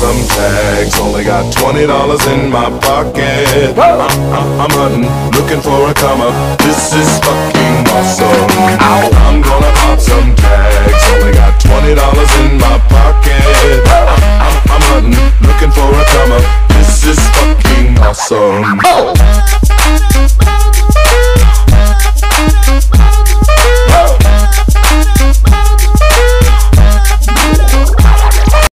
some tags. Only got twenty dollars in my pocket. I, I, I'm hunting, looking for a comma. This is fucking awesome. Ow. I'm gonna pop some tags. Only got twenty dollars in my pocket. I, I, I'm hunting, looking for a comma. This is fucking awesome. Oh.